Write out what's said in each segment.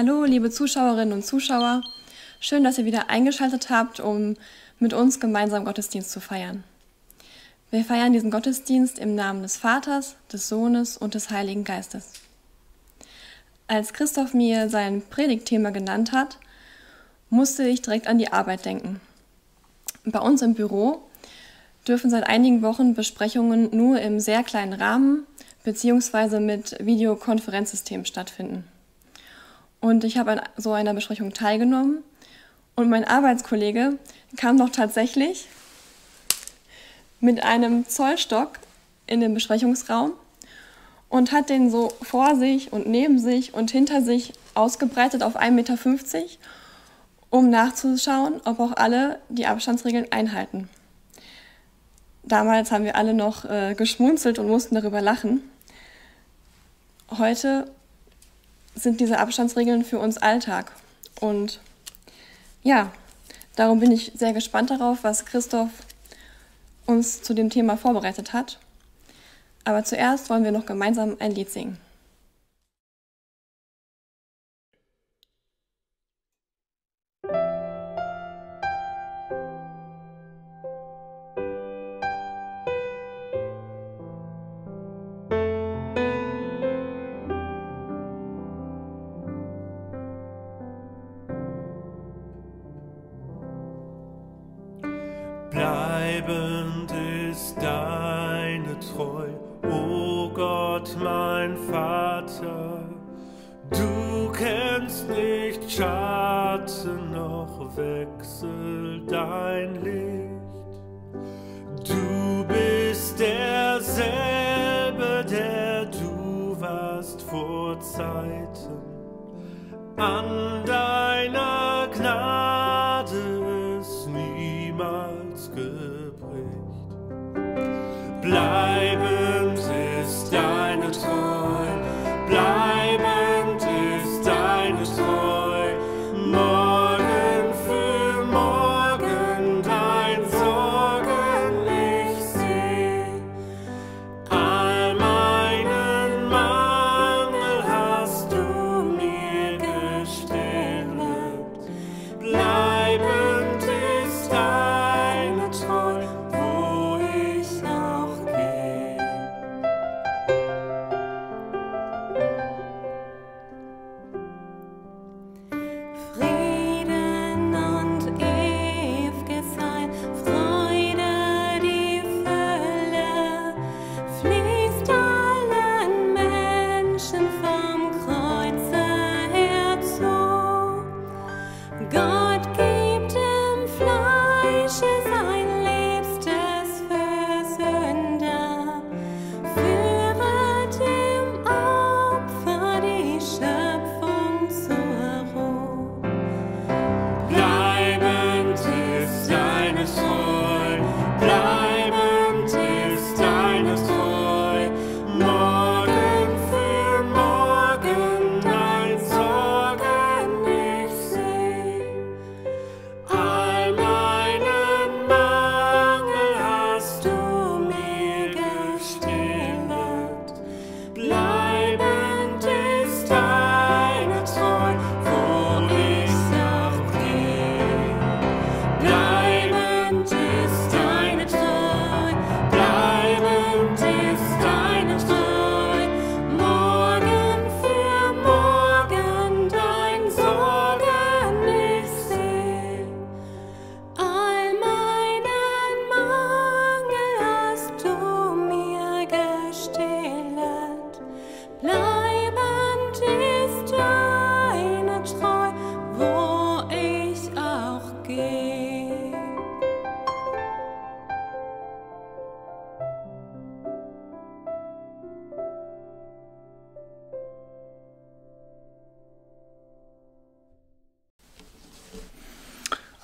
Hallo, liebe Zuschauerinnen und Zuschauer. Schön, dass ihr wieder eingeschaltet habt, um mit uns gemeinsam Gottesdienst zu feiern. Wir feiern diesen Gottesdienst im Namen des Vaters, des Sohnes und des Heiligen Geistes. Als Christoph mir sein Predigtthema genannt hat, musste ich direkt an die Arbeit denken. Bei uns im Büro dürfen seit einigen Wochen Besprechungen nur im sehr kleinen Rahmen bzw. mit Videokonferenzsystemen stattfinden. Und ich habe an so einer Besprechung teilgenommen und mein Arbeitskollege kam noch tatsächlich mit einem Zollstock in den Besprechungsraum und hat den so vor sich und neben sich und hinter sich ausgebreitet auf 1,50 Meter, um nachzuschauen, ob auch alle die Abstandsregeln einhalten. Damals haben wir alle noch äh, geschmunzelt und mussten darüber lachen. Heute sind diese Abstandsregeln für uns Alltag. Und ja, darum bin ich sehr gespannt darauf, was Christoph uns zu dem Thema vorbereitet hat. Aber zuerst wollen wir noch gemeinsam ein Lied singen. Derselbe, der du warst vor Zeiten. An deiner Gnade ist niemals gebricht. Bleibend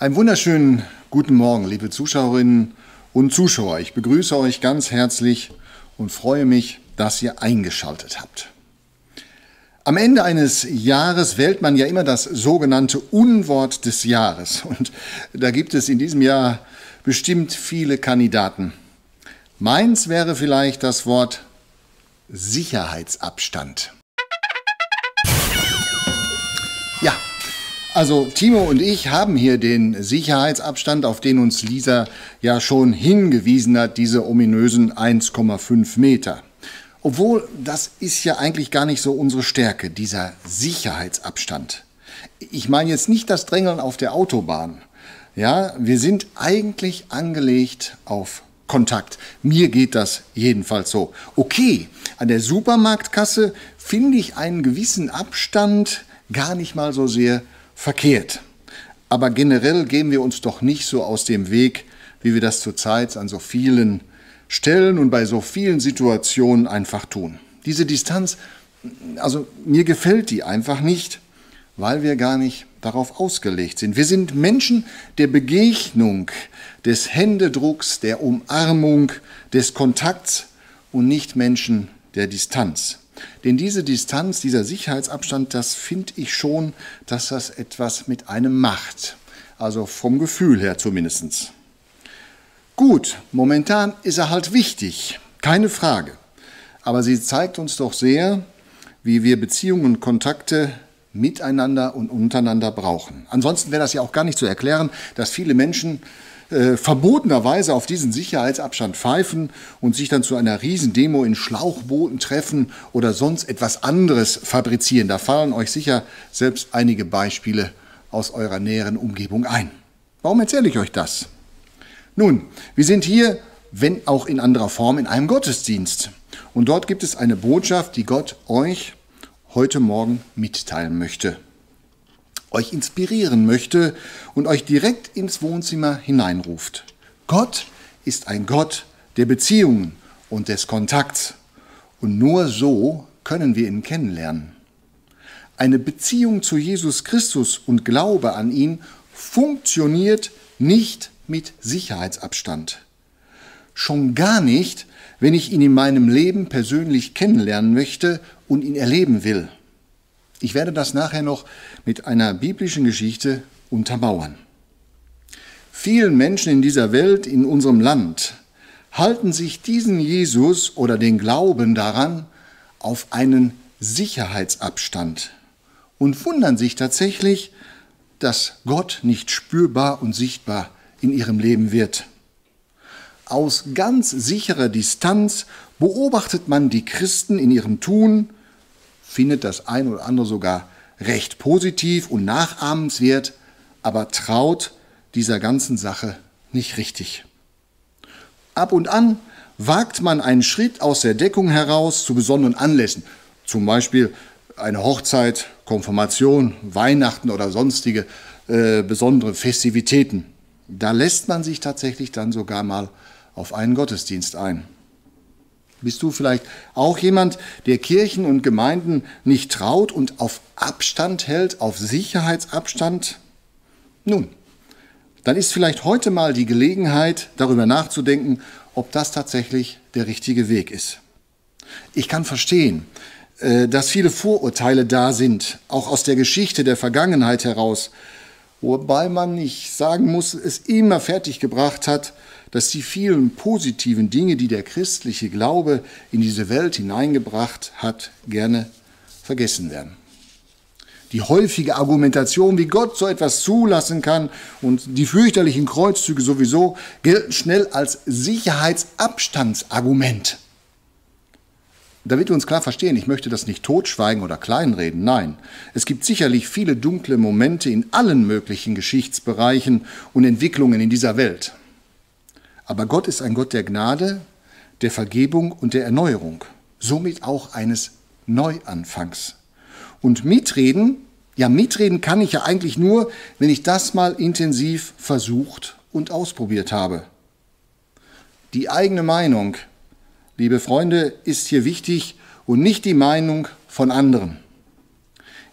Einen wunderschönen guten Morgen, liebe Zuschauerinnen und Zuschauer. Ich begrüße euch ganz herzlich und freue mich, dass ihr eingeschaltet habt. Am Ende eines Jahres wählt man ja immer das sogenannte Unwort des Jahres. Und da gibt es in diesem Jahr bestimmt viele Kandidaten. Meins wäre vielleicht das Wort Sicherheitsabstand. Also Timo und ich haben hier den Sicherheitsabstand, auf den uns Lisa ja schon hingewiesen hat, diese ominösen 1,5 Meter. Obwohl, das ist ja eigentlich gar nicht so unsere Stärke, dieser Sicherheitsabstand. Ich meine jetzt nicht das Drängeln auf der Autobahn. Ja, wir sind eigentlich angelegt auf Kontakt. Mir geht das jedenfalls so. Okay, an der Supermarktkasse finde ich einen gewissen Abstand gar nicht mal so sehr verkehrt. Aber generell gehen wir uns doch nicht so aus dem Weg, wie wir das zurzeit an so vielen Stellen und bei so vielen Situationen einfach tun. Diese Distanz, also mir gefällt die einfach nicht, weil wir gar nicht darauf ausgelegt sind. Wir sind Menschen der Begegnung, des Händedrucks, der Umarmung, des Kontakts und nicht Menschen der Distanz. Denn diese Distanz, dieser Sicherheitsabstand, das finde ich schon, dass das etwas mit einem macht. Also vom Gefühl her zumindest. Gut, momentan ist er halt wichtig, keine Frage. Aber sie zeigt uns doch sehr, wie wir Beziehungen und Kontakte miteinander und untereinander brauchen. Ansonsten wäre das ja auch gar nicht zu erklären, dass viele Menschen äh, verbotenerweise auf diesen Sicherheitsabstand pfeifen und sich dann zu einer Riesendemo in Schlauchbooten treffen oder sonst etwas anderes fabrizieren. Da fallen euch sicher selbst einige Beispiele aus eurer näheren Umgebung ein. Warum erzähle ich euch das? Nun, wir sind hier, wenn auch in anderer Form, in einem Gottesdienst. Und dort gibt es eine Botschaft, die Gott euch heute Morgen mitteilen möchte euch inspirieren möchte und euch direkt ins Wohnzimmer hineinruft. Gott ist ein Gott der Beziehungen und des Kontakts. Und nur so können wir ihn kennenlernen. Eine Beziehung zu Jesus Christus und Glaube an ihn funktioniert nicht mit Sicherheitsabstand. Schon gar nicht, wenn ich ihn in meinem Leben persönlich kennenlernen möchte und ihn erleben will. Ich werde das nachher noch mit einer biblischen Geschichte untermauern. Vielen Menschen in dieser Welt, in unserem Land, halten sich diesen Jesus oder den Glauben daran auf einen Sicherheitsabstand und wundern sich tatsächlich, dass Gott nicht spürbar und sichtbar in ihrem Leben wird. Aus ganz sicherer Distanz beobachtet man die Christen in ihrem Tun, findet das ein oder andere sogar recht positiv und nachahmenswert, aber traut dieser ganzen Sache nicht richtig. Ab und an wagt man einen Schritt aus der Deckung heraus zu besonderen Anlässen, zum Beispiel eine Hochzeit, Konfirmation, Weihnachten oder sonstige äh, besondere Festivitäten. Da lässt man sich tatsächlich dann sogar mal auf einen Gottesdienst ein. Bist du vielleicht auch jemand, der Kirchen und Gemeinden nicht traut und auf Abstand hält, auf Sicherheitsabstand? Nun, dann ist vielleicht heute mal die Gelegenheit, darüber nachzudenken, ob das tatsächlich der richtige Weg ist. Ich kann verstehen, äh, dass viele Vorurteile da sind, auch aus der Geschichte der Vergangenheit heraus, wobei man nicht sagen muss, es immer fertiggebracht hat, dass die vielen positiven Dinge, die der christliche Glaube in diese Welt hineingebracht hat, gerne vergessen werden. Die häufige Argumentation, wie Gott so etwas zulassen kann und die fürchterlichen Kreuzzüge sowieso, gelten schnell als Sicherheitsabstandsargument. Damit wir uns klar verstehen, ich möchte das nicht totschweigen oder kleinreden, nein. Es gibt sicherlich viele dunkle Momente in allen möglichen Geschichtsbereichen und Entwicklungen in dieser Welt. Aber Gott ist ein Gott der Gnade, der Vergebung und der Erneuerung, somit auch eines Neuanfangs. Und mitreden, ja, mitreden kann ich ja eigentlich nur, wenn ich das mal intensiv versucht und ausprobiert habe. Die eigene Meinung, liebe Freunde, ist hier wichtig und nicht die Meinung von anderen.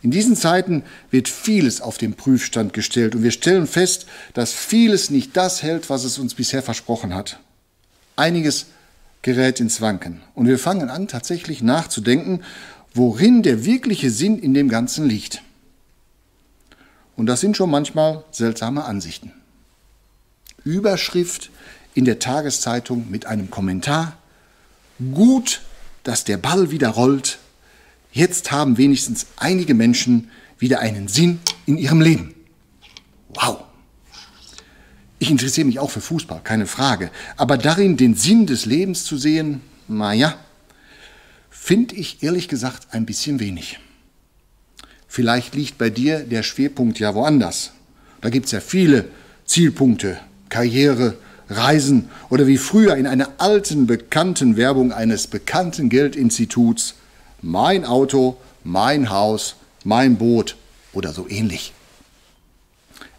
In diesen Zeiten wird vieles auf den Prüfstand gestellt und wir stellen fest, dass vieles nicht das hält, was es uns bisher versprochen hat. Einiges gerät ins Wanken und wir fangen an tatsächlich nachzudenken, worin der wirkliche Sinn in dem Ganzen liegt. Und das sind schon manchmal seltsame Ansichten. Überschrift in der Tageszeitung mit einem Kommentar. Gut, dass der Ball wieder rollt, Jetzt haben wenigstens einige Menschen wieder einen Sinn in ihrem Leben. Wow. Ich interessiere mich auch für Fußball, keine Frage. Aber darin den Sinn des Lebens zu sehen, naja, finde ich ehrlich gesagt ein bisschen wenig. Vielleicht liegt bei dir der Schwerpunkt ja woanders. Da gibt es ja viele Zielpunkte, Karriere, Reisen oder wie früher in einer alten, bekannten Werbung eines bekannten Geldinstituts, mein Auto, mein Haus, mein Boot oder so ähnlich.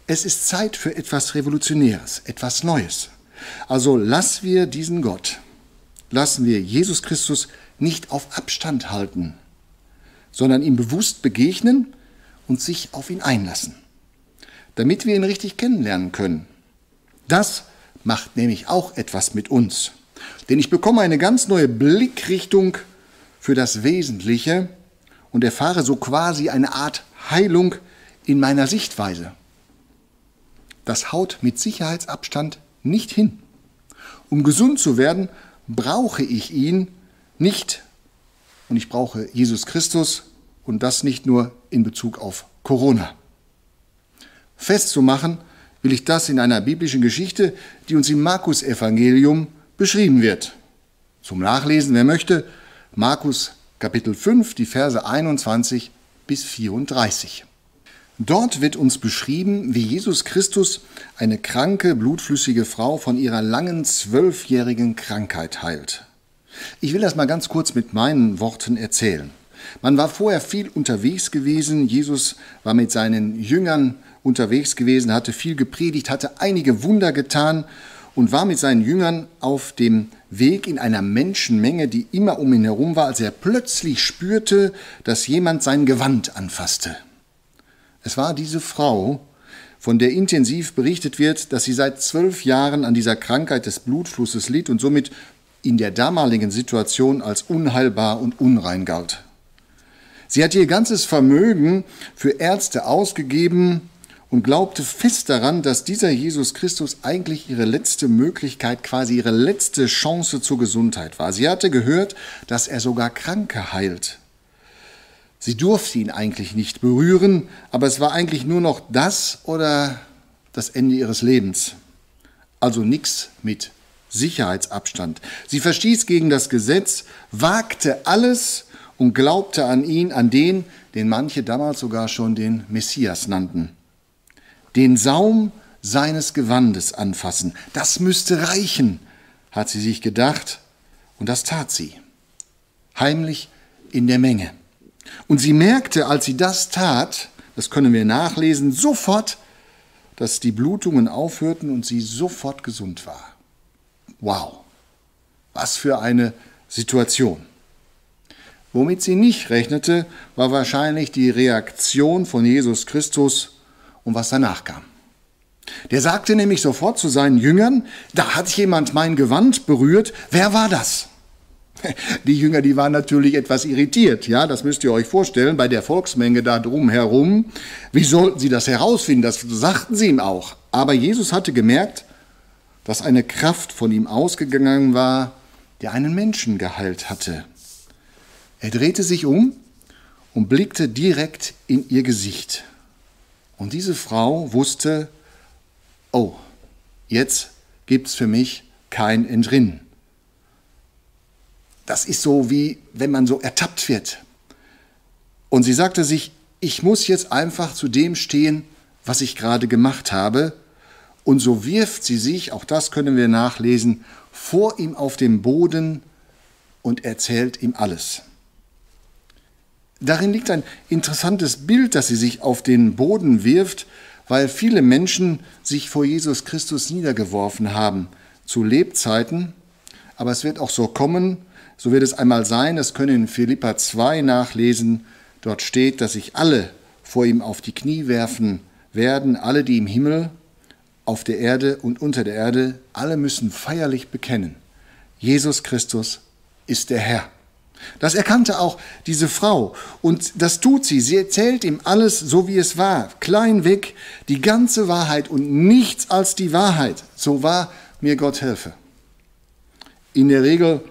Es ist Zeit für etwas Revolutionäres, etwas Neues. Also lassen wir diesen Gott, lassen wir Jesus Christus nicht auf Abstand halten, sondern ihm bewusst begegnen und sich auf ihn einlassen, damit wir ihn richtig kennenlernen können. Das macht nämlich auch etwas mit uns. Denn ich bekomme eine ganz neue Blickrichtung für das Wesentliche und erfahre so quasi eine Art Heilung in meiner Sichtweise. Das haut mit Sicherheitsabstand nicht hin. Um gesund zu werden, brauche ich ihn nicht und ich brauche Jesus Christus und das nicht nur in Bezug auf Corona. Festzumachen will ich das in einer biblischen Geschichte, die uns im Markus-Evangelium beschrieben wird. Zum Nachlesen, wer möchte, Markus Kapitel 5, die Verse 21 bis 34. Dort wird uns beschrieben, wie Jesus Christus eine kranke, blutflüssige Frau von ihrer langen zwölfjährigen Krankheit heilt. Ich will das mal ganz kurz mit meinen Worten erzählen. Man war vorher viel unterwegs gewesen. Jesus war mit seinen Jüngern unterwegs gewesen, hatte viel gepredigt, hatte einige Wunder getan und war mit seinen Jüngern auf dem Weg in einer Menschenmenge, die immer um ihn herum war, als er plötzlich spürte, dass jemand sein Gewand anfasste. Es war diese Frau, von der intensiv berichtet wird, dass sie seit zwölf Jahren an dieser Krankheit des Blutflusses litt und somit in der damaligen Situation als unheilbar und unrein galt. Sie hatte ihr ganzes Vermögen für Ärzte ausgegeben und glaubte fest daran, dass dieser Jesus Christus eigentlich ihre letzte Möglichkeit, quasi ihre letzte Chance zur Gesundheit war. Sie hatte gehört, dass er sogar Kranke heilt. Sie durfte ihn eigentlich nicht berühren, aber es war eigentlich nur noch das oder das Ende ihres Lebens. Also nichts mit Sicherheitsabstand. Sie verstieß gegen das Gesetz, wagte alles und glaubte an ihn, an den, den manche damals sogar schon den Messias nannten. Den Saum seines Gewandes anfassen, das müsste reichen, hat sie sich gedacht, und das tat sie. Heimlich in der Menge. Und sie merkte, als sie das tat, das können wir nachlesen, sofort, dass die Blutungen aufhörten und sie sofort gesund war. Wow, was für eine Situation. Womit sie nicht rechnete, war wahrscheinlich die Reaktion von Jesus Christus und was danach kam. Der sagte nämlich sofort zu seinen Jüngern, da hat jemand mein Gewand berührt, wer war das? Die Jünger, die waren natürlich etwas irritiert, ja, das müsst ihr euch vorstellen, bei der Volksmenge da drumherum. Wie sollten sie das herausfinden? Das sagten sie ihm auch. Aber Jesus hatte gemerkt, dass eine Kraft von ihm ausgegangen war, der einen Menschen geheilt hatte. Er drehte sich um und blickte direkt in ihr Gesicht. Und diese Frau wusste, oh, jetzt gibt's für mich kein Entrinnen. Das ist so wie wenn man so ertappt wird. Und sie sagte sich, ich muss jetzt einfach zu dem stehen, was ich gerade gemacht habe. Und so wirft sie sich, auch das können wir nachlesen, vor ihm auf den Boden und erzählt ihm alles. Darin liegt ein interessantes Bild, dass sie sich auf den Boden wirft, weil viele Menschen sich vor Jesus Christus niedergeworfen haben zu Lebzeiten. Aber es wird auch so kommen, so wird es einmal sein, das können in Philippa 2 nachlesen, dort steht, dass sich alle vor ihm auf die Knie werfen werden, alle, die im Himmel, auf der Erde und unter der Erde, alle müssen feierlich bekennen, Jesus Christus ist der Herr. Das erkannte auch diese Frau und das tut sie. Sie erzählt ihm alles so, wie es war, klein weg, die ganze Wahrheit und nichts als die Wahrheit. So war mir Gott helfe. In der Regel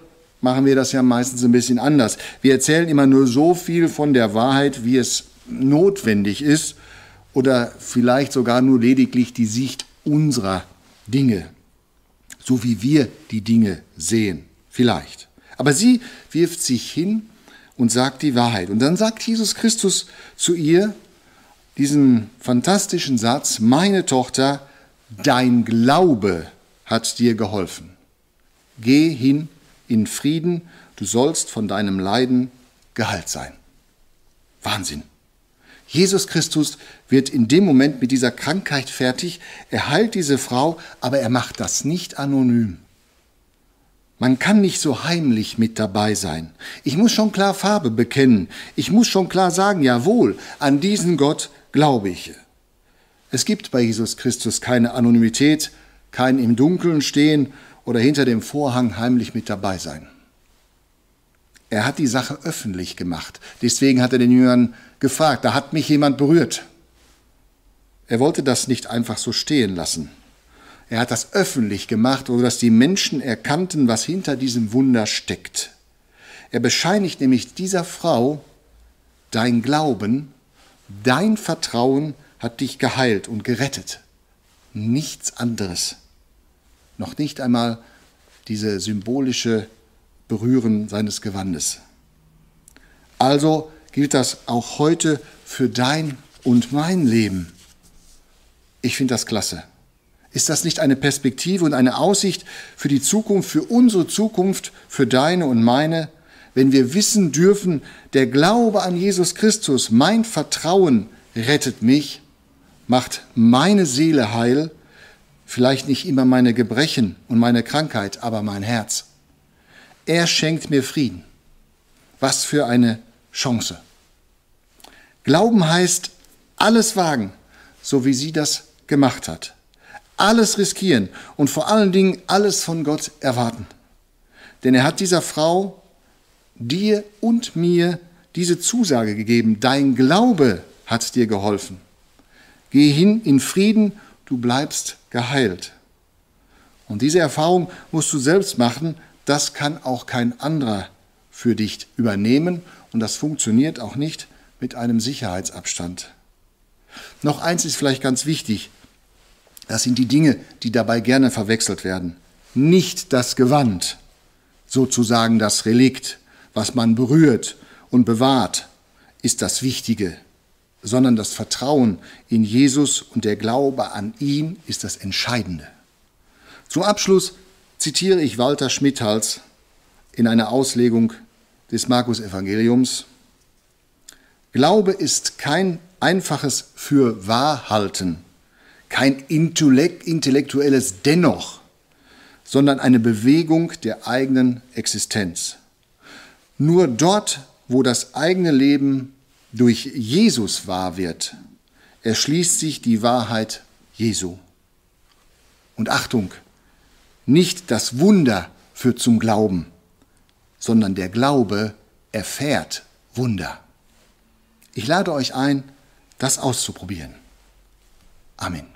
machen wir das ja meistens ein bisschen anders. Wir erzählen immer nur so viel von der Wahrheit, wie es notwendig ist. oder vielleicht sogar nur lediglich die Sicht unserer Dinge, so wie wir die Dinge sehen, vielleicht. Aber sie wirft sich hin und sagt die Wahrheit. Und dann sagt Jesus Christus zu ihr diesen fantastischen Satz, meine Tochter, dein Glaube hat dir geholfen. Geh hin in Frieden, du sollst von deinem Leiden geheilt sein. Wahnsinn. Jesus Christus wird in dem Moment mit dieser Krankheit fertig. Er heilt diese Frau, aber er macht das nicht anonym. Man kann nicht so heimlich mit dabei sein. Ich muss schon klar Farbe bekennen. Ich muss schon klar sagen, jawohl, an diesen Gott glaube ich. Es gibt bei Jesus Christus keine Anonymität, kein im Dunkeln stehen oder hinter dem Vorhang heimlich mit dabei sein. Er hat die Sache öffentlich gemacht. Deswegen hat er den Jüngern gefragt, da hat mich jemand berührt. Er wollte das nicht einfach so stehen lassen. Er hat das öffentlich gemacht, sodass die Menschen erkannten, was hinter diesem Wunder steckt. Er bescheinigt nämlich dieser Frau, dein Glauben, dein Vertrauen hat dich geheilt und gerettet. Nichts anderes. Noch nicht einmal diese symbolische Berühren seines Gewandes. Also gilt das auch heute für dein und mein Leben. Ich finde das klasse. Ist das nicht eine Perspektive und eine Aussicht für die Zukunft, für unsere Zukunft, für deine und meine, wenn wir wissen dürfen, der Glaube an Jesus Christus, mein Vertrauen rettet mich, macht meine Seele heil, vielleicht nicht immer meine Gebrechen und meine Krankheit, aber mein Herz. Er schenkt mir Frieden. Was für eine Chance. Glauben heißt alles wagen, so wie sie das gemacht hat. Alles riskieren und vor allen Dingen alles von Gott erwarten. Denn er hat dieser Frau, dir und mir diese Zusage gegeben, dein Glaube hat dir geholfen. Geh hin in Frieden, du bleibst geheilt. Und diese Erfahrung musst du selbst machen, das kann auch kein anderer für dich übernehmen und das funktioniert auch nicht mit einem Sicherheitsabstand. Noch eins ist vielleicht ganz wichtig. Das sind die Dinge, die dabei gerne verwechselt werden. Nicht das Gewand, sozusagen das Relikt, was man berührt und bewahrt, ist das Wichtige, sondern das Vertrauen in Jesus und der Glaube an ihn ist das Entscheidende. Zum Abschluss zitiere ich Walter Schmidhals in einer Auslegung des Markus-Evangeliums. Glaube ist kein einfaches Fürwahrhalten, kein intellektuelles Dennoch, sondern eine Bewegung der eigenen Existenz. Nur dort, wo das eigene Leben durch Jesus wahr wird, erschließt sich die Wahrheit Jesu. Und Achtung, nicht das Wunder führt zum Glauben, sondern der Glaube erfährt Wunder. Ich lade euch ein, das auszuprobieren. Amen.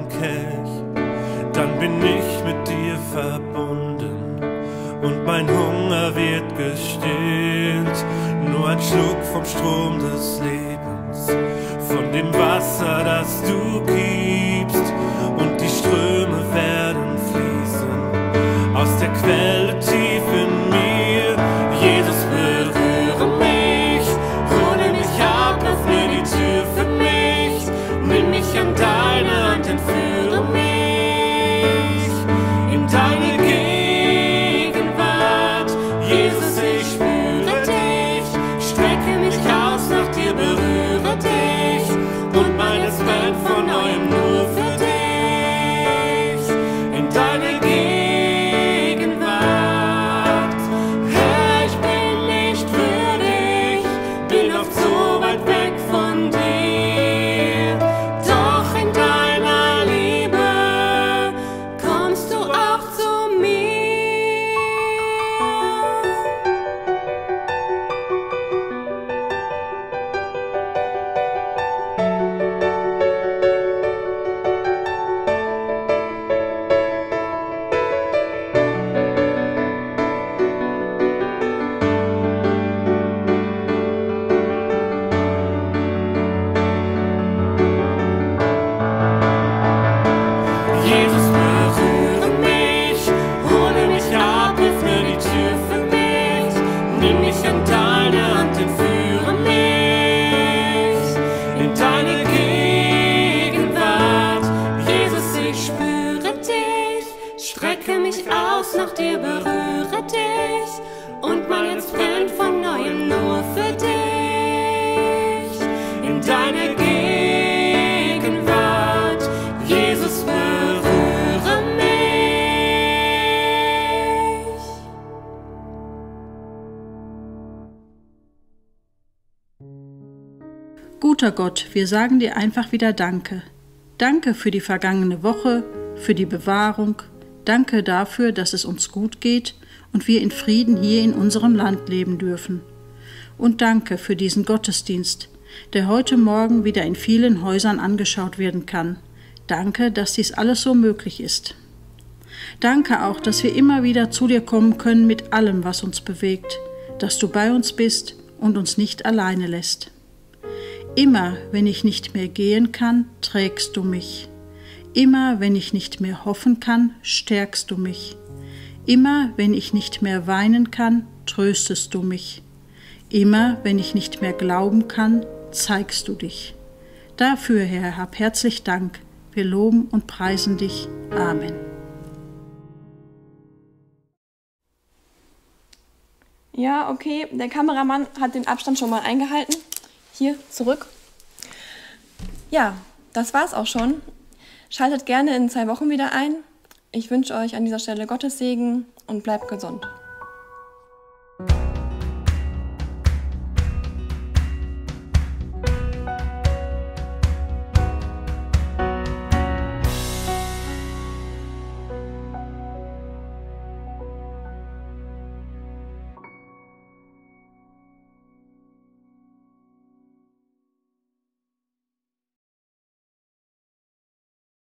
Dem Kelch, dann bin ich mit dir verbunden und mein Hunger wird gestillt. Nur ein Schluck vom Strom des Lebens, von dem Wasser, das du gibst, und die Ströme werden fließen aus der Quelle tief Guter Gott, wir sagen dir einfach wieder Danke. Danke für die vergangene Woche, für die Bewahrung. Danke dafür, dass es uns gut geht und wir in Frieden hier in unserem Land leben dürfen. Und danke für diesen Gottesdienst, der heute Morgen wieder in vielen Häusern angeschaut werden kann. Danke, dass dies alles so möglich ist. Danke auch, dass wir immer wieder zu dir kommen können mit allem, was uns bewegt, dass du bei uns bist und uns nicht alleine lässt. Immer wenn ich nicht mehr gehen kann, trägst du mich. Immer wenn ich nicht mehr hoffen kann, stärkst du mich. Immer wenn ich nicht mehr weinen kann, tröstest du mich. Immer wenn ich nicht mehr glauben kann, zeigst du dich. Dafür, Herr, hab herzlich Dank. Wir loben und preisen dich. Amen. Ja, okay, der Kameramann hat den Abstand schon mal eingehalten. Hier, zurück. Ja, das war's auch schon. Schaltet gerne in zwei Wochen wieder ein. Ich wünsche euch an dieser Stelle Gottes Segen und bleibt gesund.